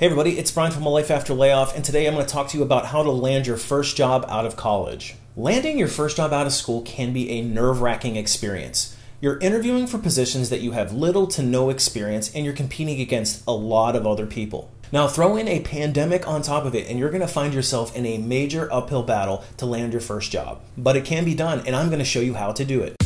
Hey everybody, it's Brian from A Life After Layoff, and today I'm going to talk to you about how to land your first job out of college. Landing your first job out of school can be a nerve wracking experience. You're interviewing for positions that you have little to no experience, and you're competing against a lot of other people. Now, throw in a pandemic on top of it, and you're going to find yourself in a major uphill battle to land your first job. But it can be done, and I'm going to show you how to do it.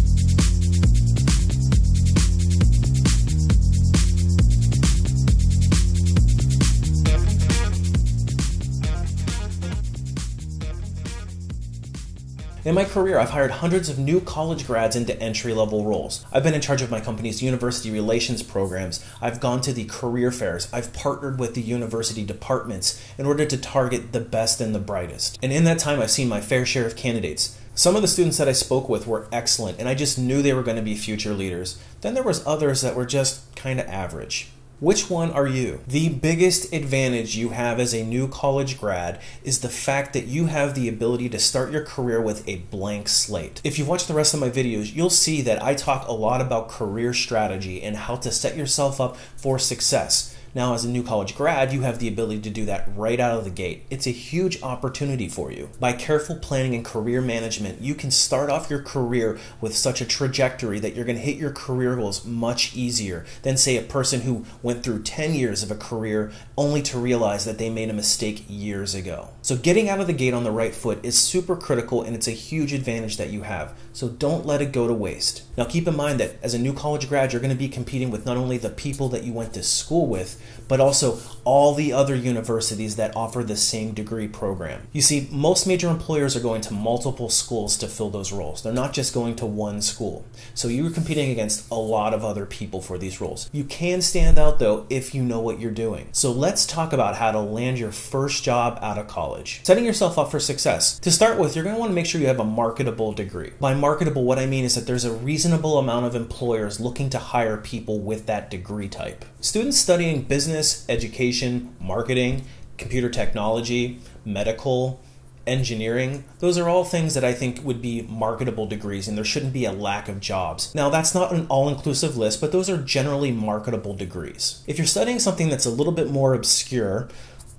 In my career, I've hired hundreds of new college grads into entry level roles. I've been in charge of my company's university relations programs. I've gone to the career fairs. I've partnered with the university departments in order to target the best and the brightest. And in that time, I've seen my fair share of candidates. Some of the students that I spoke with were excellent, and I just knew they were going to be future leaders. Then there was others that were just kind of average. Which one are you? The biggest advantage you have as a new college grad is the fact that you have the ability to start your career with a blank slate. If you've watched the rest of my videos, you'll see that I talk a lot about career strategy and how to set yourself up for success. Now, as a new college grad, you have the ability to do that right out of the gate. It's a huge opportunity for you. By careful planning and career management, you can start off your career with such a trajectory that you're going to hit your career goals much easier than, say, a person who went through 10 years of a career only to realize that they made a mistake years ago. So, getting out of the gate on the right foot is super critical and it's a huge advantage that you have. So, don't let it go to waste. Now, keep in mind that as a new college grad, you're going to be competing with not only the people that you went to school with, but also all the other universities that offer the same degree program. You see, most major employers are going to multiple schools to fill those roles. They're not just going to one school. So you're competing against a lot of other people for these roles. You can stand out though if you know what you're doing. So let's talk about how to land your first job out of college. Setting yourself up for success. To start with, you're going to want to make sure you have a marketable degree. By marketable, what I mean is that there's a reasonable amount of employers looking to hire people with that degree type. Students studying business, education, marketing, computer technology, medical, engineering, those are all things that I think would be marketable degrees and there shouldn't be a lack of jobs. Now, that's not an all inclusive list, but those are generally marketable degrees. If you're studying something that's a little bit more obscure,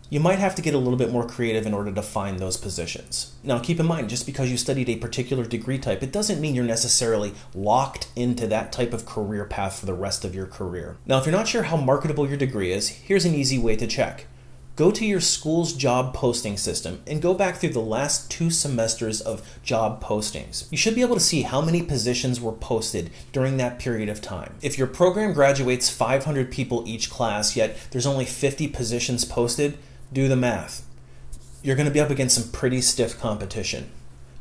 you might have to get a little bit more creative in order to find those positions. Now, keep in mind, just because you studied a particular degree type, it doesn't mean you're necessarily locked into that type of career path for the rest of your career. Now, if you're not sure how marketable your degree is, here's an easy way to check. Go to your school's job posting system and go back through the last two semesters of job postings. You should be able to see how many positions were posted during that period of time. If your program graduates 500 people each class, yet there's only 50 positions posted, do the math. You're going to be up against some pretty stiff competition.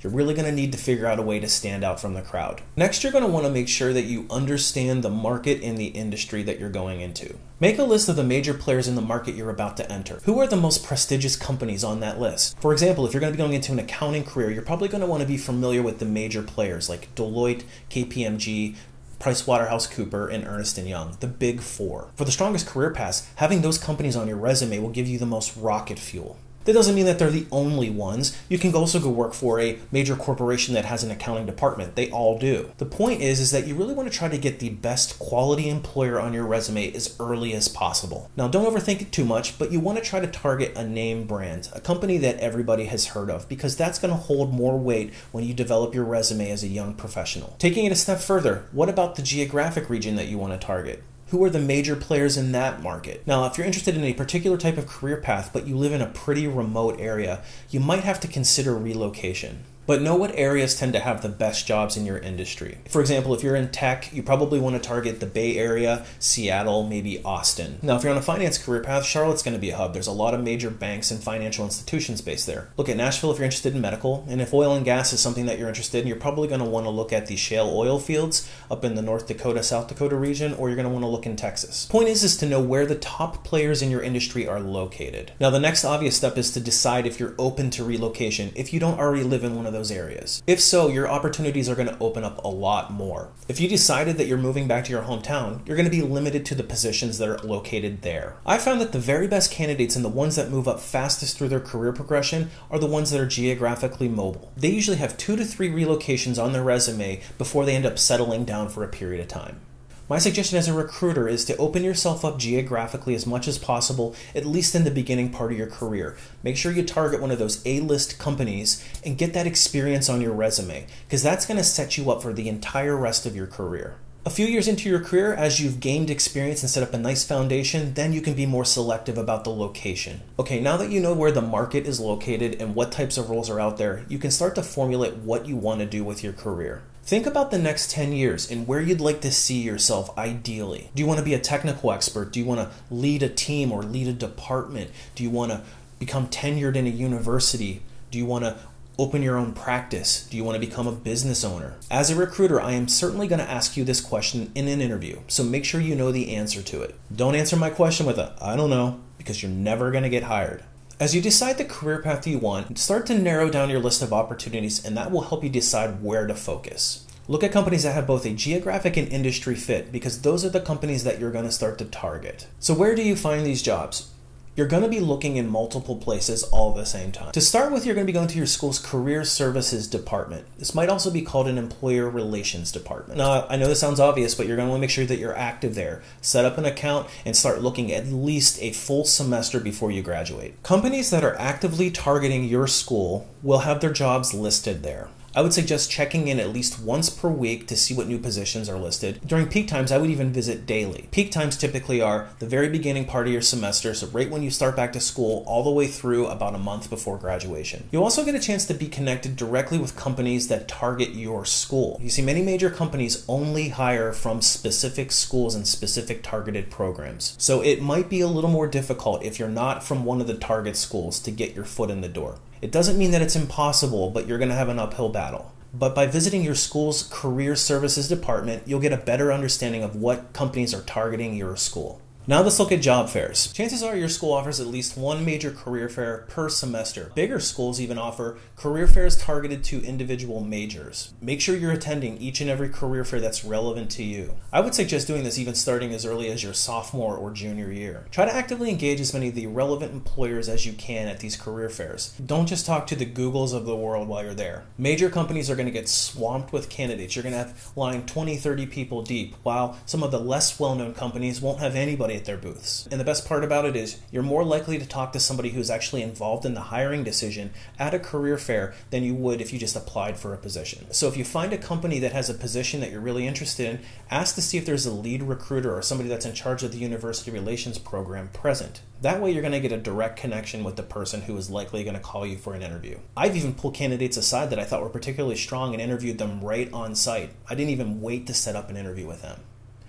You're really going to need to figure out a way to stand out from the crowd. Next, you're going to want to make sure that you understand the market and the industry that you're going into. Make a list of the major players in the market you're about to enter. Who are the most prestigious companies on that list? For example, if you're going to be going into an accounting career, you're probably going to want to be familiar with the major players like Deloitte, KPMG, PricewaterhouseCooper, and Ernest & Young, the big four. For the strongest career paths, having those companies on your resume will give you the most rocket fuel. That doesn't mean that they're the only ones. You can also go work for a major corporation that has an accounting department. They all do. The point is is that you really want to try to get the best quality employer on your resume as early as possible. Now, don't overthink it too much, but you want to try to target a name brand, a company that everybody has heard of because that's going to hold more weight when you develop your resume as a young professional. Taking it a step further, what about the geographic region that you want to target? Who are the major players in that market. Now, if you're interested in a particular type of career path, but you live in a pretty remote area, you might have to consider relocation but know what areas tend to have the best jobs in your industry. For example, if you're in tech, you probably want to target the Bay Area, Seattle, maybe Austin. Now, if you're on a finance career path, Charlotte's going to be a hub. There's a lot of major banks and financial institutions based there. Look at Nashville if you're interested in medical, and if oil and gas is something that you're interested in, you're probably going to want to look at the shale oil fields up in the North Dakota, South Dakota region, or you're going to want to look in Texas. Point is is to know where the top players in your industry are located. Now, the next obvious step is to decide if you're open to relocation if you don't already live in one of those areas. If so, your opportunities are going to open up a lot more. If you decided that you're moving back to your hometown, you're going to be limited to the positions that are located there. I found that the very best candidates and the ones that move up fastest through their career progression are the ones that are geographically mobile. They usually have two to three relocations on their resume before they end up settling down for a period of time. My suggestion as a recruiter is to open yourself up geographically as much as possible, at least in the beginning part of your career. Make sure you target one of those A list companies and get that experience on your resume, because that's going to set you up for the entire rest of your career. A few years into your career, as you've gained experience and set up a nice foundation, then you can be more selective about the location. Okay, now that you know where the market is located and what types of roles are out there, you can start to formulate what you want to do with your career. Think about the next 10 years and where you'd like to see yourself ideally. Do you want to be a technical expert? Do you want to lead a team or lead a department? Do you want to become tenured in a university? Do you want to open your own practice? Do you want to become a business owner? As a recruiter, I am certainly going to ask you this question in an interview, so make sure you know the answer to it. Don't answer my question with a I don't know, because you're never going to get hired. As you decide the career path you want, start to narrow down your list of opportunities, and that will help you decide where to focus. Look at companies that have both a geographic and industry fit because those are the companies that you're going to start to target. So, where do you find these jobs? You're going to be looking in multiple places all at the same time. To start with, you're going to be going to your school's career services department. This might also be called an employer relations department. Now, I know this sounds obvious, but you're going to want to make sure that you're active there. Set up an account and start looking at least a full semester before you graduate. Companies that are actively targeting your school will have their jobs listed there. I would suggest checking in at least once per week to see what new positions are listed. During peak times, I would even visit daily. Peak times typically are the very beginning part of your semester, so right when you start back to school, all the way through about a month before graduation. You'll also get a chance to be connected directly with companies that target your school. You see, many major companies only hire from specific schools and specific targeted programs. So it might be a little more difficult if you're not from one of the target schools to get your foot in the door. It doesn't mean that it's impossible, but you're going to have an uphill battle. But by visiting your school's career services department, you'll get a better understanding of what companies are targeting your school. Now let's look at job fairs. Chances are your school offers at least one major career fair per semester. Bigger schools even offer career fairs targeted to individual majors. Make sure you're attending each and every career fair that's relevant to you. I would suggest doing this even starting as early as your sophomore or junior year. Try to actively engage as many of the relevant employers as you can at these career fairs. Don't just talk to the Googles of the world while you're there. Major companies are going to get swamped with candidates. You're going to have line 20, 30 people deep, while some of the less well known companies won't have anybody at their booths. And the best part about it is you're more likely to talk to somebody who's actually involved in the hiring decision at a career fair than you would if you just applied for a position. So if you find a company that has a position that you're really interested in, ask to see if there's a lead recruiter or somebody that's in charge of the university relations program present. That way, you're going to get a direct connection with the person who is likely going to call you for an interview. I've even pulled candidates aside that I thought were particularly strong and interviewed them right on site. I didn't even wait to set up an interview with them.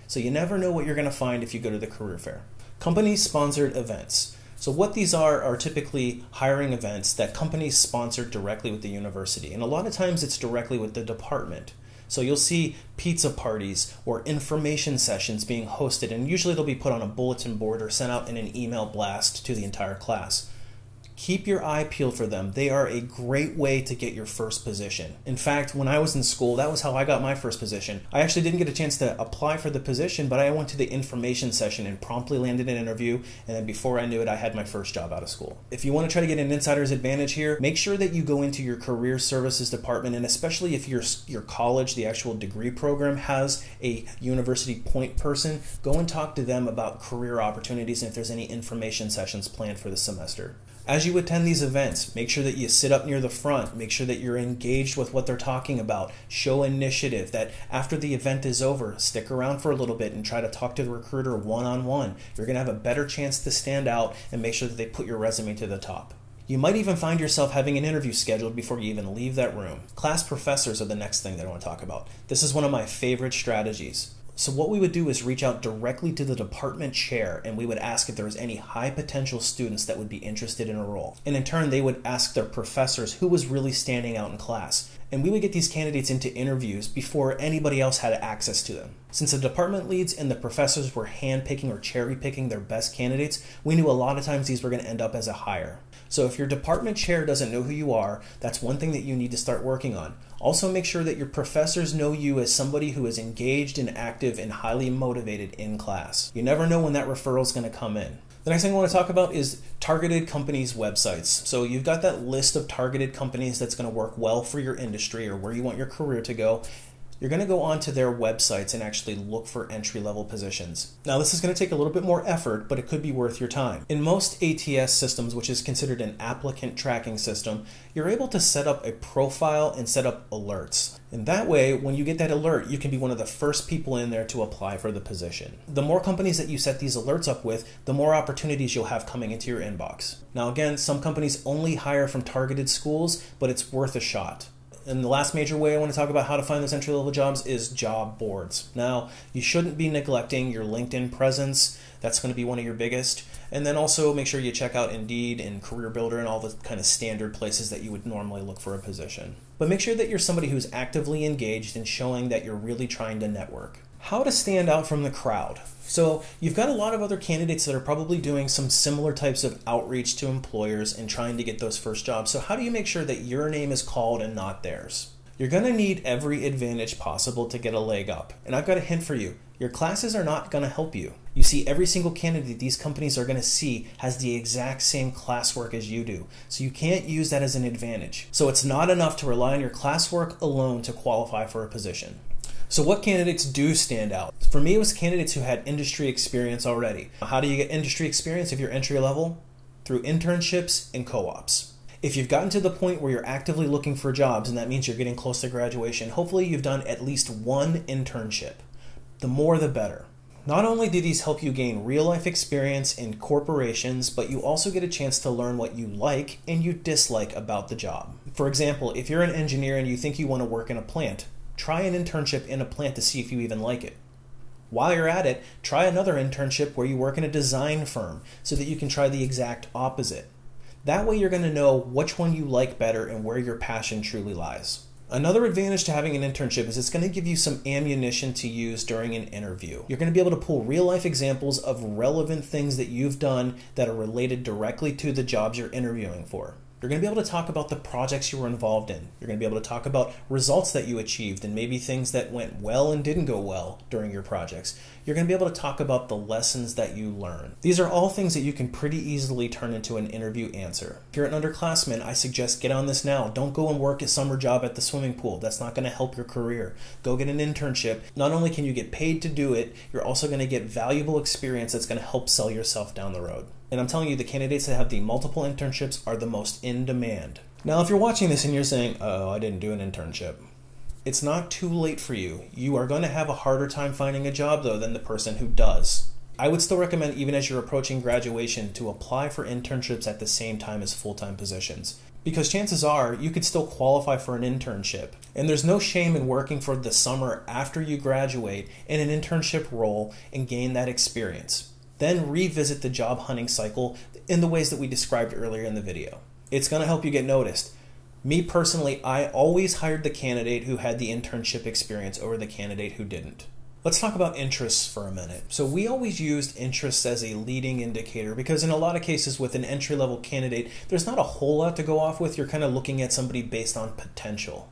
So you never know what you're going to find if you go to the career fair. Company sponsored events. So what these are are typically hiring events that companies sponsor directly with the university. And a lot of times it's directly with the department. So you'll see pizza parties or information sessions being hosted, and usually they'll be put on a bulletin board or sent out in an email blast to the entire class. Keep your eye peeled for them. They are a great way to get your first position. In fact, when I was in school, that was how I got my first position. I actually didn't get a chance to apply for the position, but I went to the information session and promptly landed an interview. And then before I knew it, I had my first job out of school. If you want to try to get an insider's advantage here, make sure that you go into your career services department, and especially if your your college, the actual degree program, has a university point person, go and talk to them about career opportunities and if there's any information sessions planned for the semester. As you attend these events, make sure that you sit up near the front, make sure that you're engaged with what they're talking about, show initiative, that after the event is over, stick around for a little bit and try to talk to the recruiter one on one. You're going to have a better chance to stand out and make sure that they put your resume to the top. You might even find yourself having an interview scheduled before you even leave that room. Class professors are the next thing that I want to talk about. This is one of my favorite strategies. So what we would do is reach out directly to the department chair and we would ask if there was any high potential students that would be interested in a role. And in turn, they would ask their professors who was really standing out in class. And we would get these candidates into interviews before anybody else had access to them. Since the department leads and the professors were handpicking or cherry picking their best candidates, we knew a lot of times these were going to end up as a hire. So if your department chair doesn't know who you are, that's one thing that you need to start working on. Also, make sure that your professors know you as somebody who is engaged and active and highly motivated in class. You never know when that referral is going to come in. The next thing I want to talk about is targeted companies' websites. So you've got that list of targeted companies that's going to work well for your industry or where you want your career to go. You're going to go onto their websites and actually look for entry level positions. Now, this is going to take a little bit more effort, but it could be worth your time. In most ATS systems, which is considered an applicant tracking system, you're able to set up a profile and set up alerts. And that way, when you get that alert, you can be one of the first people in there to apply for the position. The more companies that you set these alerts up with, the more opportunities you'll have coming into your inbox. Now, again, some companies only hire from targeted schools, but it's worth a shot. And the last major way I want to talk about how to find those entry level jobs is job boards. Now, you shouldn't be neglecting your LinkedIn presence. That's going to be one of your biggest. And then also make sure you check out Indeed and Career Builder and all the kind of standard places that you would normally look for a position. But make sure that you're somebody who's actively engaged and showing that you're really trying to network. How to stand out from the crowd. So, you've got a lot of other candidates that are probably doing some similar types of outreach to employers and trying to get those first jobs. So, how do you make sure that your name is called and not theirs? You're going to need every advantage possible to get a leg up. And I've got a hint for you your classes are not going to help you. You see, every single candidate these companies are going to see has the exact same classwork as you do. So you can't use that as an advantage. So it's not enough to rely on your classwork alone to qualify for a position. So, what candidates do stand out? For me, it was candidates who had industry experience already. How do you get industry experience if you're entry level? Through internships and co ops. If you've gotten to the point where you're actively looking for jobs and that means you're getting close to graduation, hopefully you've done at least one internship. The more the better. Not only do these help you gain real life experience in corporations, but you also get a chance to learn what you like and you dislike about the job. For example, if you're an engineer and you think you want to work in a plant, try an internship in a plant to see if you even like it. While you're at it, try another internship where you work in a design firm so that you can try the exact opposite. That way, you're going to know which one you like better and where your passion truly lies. Another advantage to having an internship is it's going to give you some ammunition to use during an interview. You're going to be able to pull real life examples of relevant things that you've done that are related directly to the jobs you're interviewing for. You're going to be able to talk about the projects you were involved in. You're going to be able to talk about results that you achieved and maybe things that went well and didn't go well during your projects. You're going to be able to talk about the lessons that you learn. These are all things that you can pretty easily turn into an interview answer. If you're an underclassman, I suggest get on this now. Don't go and work a summer job at the swimming pool. That's not going to help your career. Go get an internship. Not only can you get paid to do it, you're also going to get valuable experience that's going to help sell yourself down the road. And I'm telling you, the candidates that have the multiple internships are the most in demand. Now, if you're watching this and you're saying, oh, I didn't do an internship, it's not too late for you. You are going to have a harder time finding a job, though, than the person who does. I would still recommend, even as you're approaching graduation, to apply for internships at the same time as full time positions. Because chances are you could still qualify for an internship. And there's no shame in working for the summer after you graduate in an internship role and gain that experience. Then revisit the job hunting cycle in the ways that we described earlier in the video. It's going to help you get noticed. Me personally, I always hired the candidate who had the internship experience over the candidate who didn't. Let's talk about interests for a minute. So, we always used interests as a leading indicator because, in a lot of cases, with an entry level candidate, there's not a whole lot to go off with. You're kind of looking at somebody based on potential.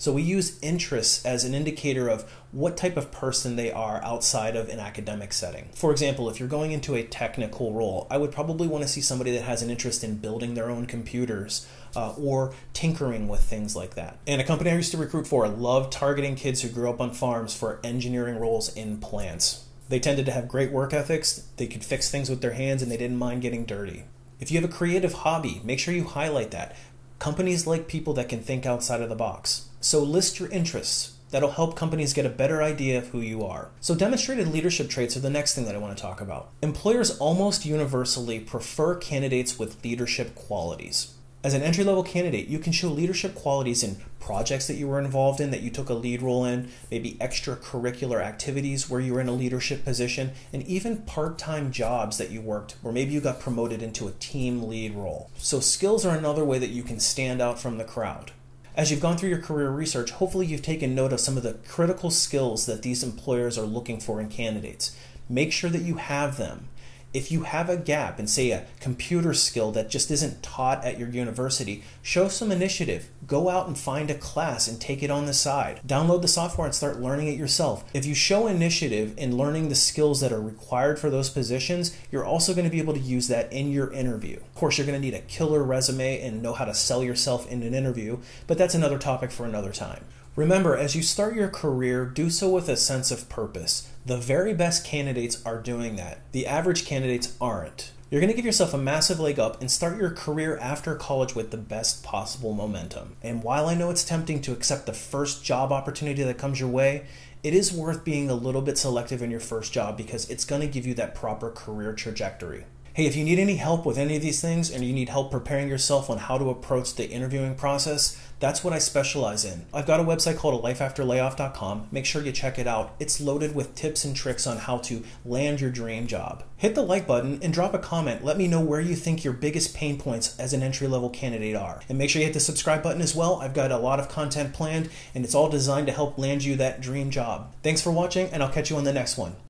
So we use interests as an indicator of what type of person they are outside of an academic setting. For example, if you're going into a technical role, I would probably want to see somebody that has an interest in building their own computers uh, or tinkering with things like that. And a company I used to recruit for loved targeting kids who grew up on farms for engineering roles in plants. They tended to have great work ethics, they could fix things with their hands, and they didn't mind getting dirty. If you have a creative hobby, make sure you highlight that. Companies like people that can think outside of the box. So list your interests. That'll help companies get a better idea of who you are. So, demonstrated leadership traits are the next thing that I want to talk about. Employers almost universally prefer candidates with leadership qualities. As an entry level candidate, you can show leadership qualities in projects that you were involved in, that you took a lead role in, maybe extracurricular activities where you were in a leadership position, and even part time jobs that you worked, or maybe you got promoted into a team lead role. So, skills are another way that you can stand out from the crowd. As you've gone through your career research, hopefully you've taken note of some of the critical skills that these employers are looking for in candidates. Make sure that you have them if you have a gap and say a computer skill that just isn't taught at your university, show some initiative. Go out and find a class and take it on the side. Download the software and start learning it yourself. If you show initiative in learning the skills that are required for those positions, you're also going to be able to use that in your interview. Of course, you're going to need a killer resume and know how to sell yourself in an interview, but that's another topic for another time. Remember, as you start your career, do so with a sense of purpose. The very best candidates are doing that. The average candidates aren't. You're going to give yourself a massive leg up and start your career after college with the best possible momentum. And while I know it's tempting to accept the first job opportunity that comes your way, it is worth being a little bit selective in your first job because it's going to give you that proper career trajectory. Hey, if you need any help with any of these things and you need help preparing yourself on how to approach the interviewing process, that's what I specialize in. I've got a website called a lifeafterlayoff.com. Make sure you check it out. It's loaded with tips and tricks on how to land your dream job. Hit the like button and drop a comment. Let me know where you think your biggest pain points as an entry level candidate are. And make sure you hit the subscribe button as well. I've got a lot of content planned and it's all designed to help land you that dream job. Thanks for watching, and I'll catch you on the next one.